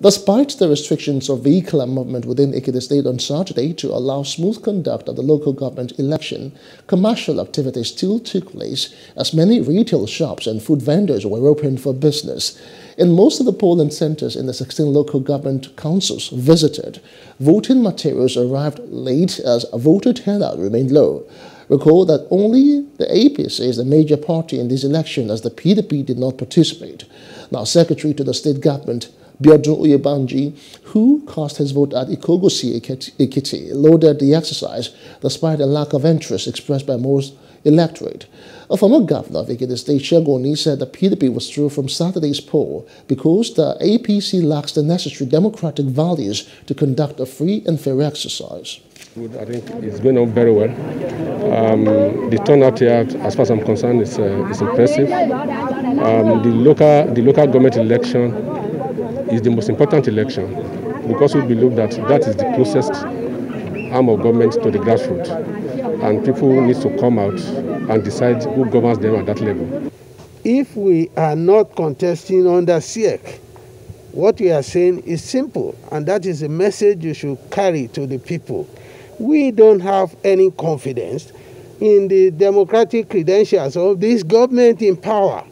Despite the restrictions of vehicular movement within Ekiti State on Saturday to allow smooth conduct of the local government election, commercial activities still took place as many retail shops and food vendors were open for business. In most of the polling centers in the 16 local government councils visited, voting materials arrived late as voter turnout remained low. Recall that only the APC is the major party in this election as the PDP did not participate. Now, Secretary to the state government, Biodun Oyebanji, who cast his vote at Ikogosi Ekiti, lauded the exercise despite a lack of interest expressed by most electorate. A former governor of Ekiti State, Segun Oni, said the PDP was through from Saturday's poll because the APC lacks the necessary democratic values to conduct a free and fair exercise. I think it's going on very well. Um, the turnout here, as far as I'm concerned, is, uh, is impressive. Um, the local the local government election is the most important election because we believe that that is the closest arm of government to the grassroots, and people need to come out and decide who governs them at that level. If we are not contesting under SIEC, what we are saying is simple, and that is a message you should carry to the people we don't have any confidence in the democratic credentials of this government in power.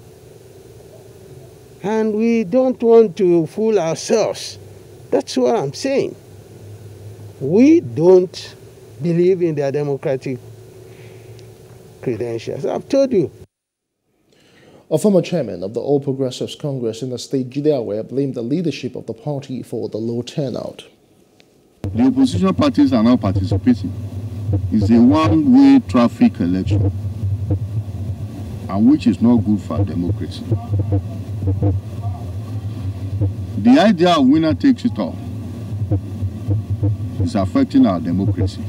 And we don't want to fool ourselves. That's what I'm saying. We don't believe in their democratic credentials. I've told you. A former chairman of the All Progressives Congress in the state, Delaware, blamed the leadership of the party for the low turnout. The opposition parties are now participating. It's a one-way traffic election, and which is not good for democracy. The idea of winner takes it all is affecting our democracy.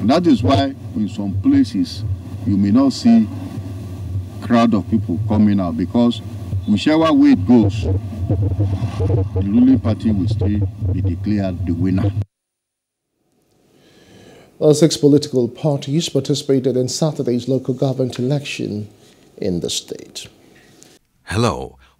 And that is why in some places you may not see crowd of people coming out because whichever way it goes, the ruling party will still be declared the winner. Uh, six political parties participated in Saturday's local government election in the state. Hello.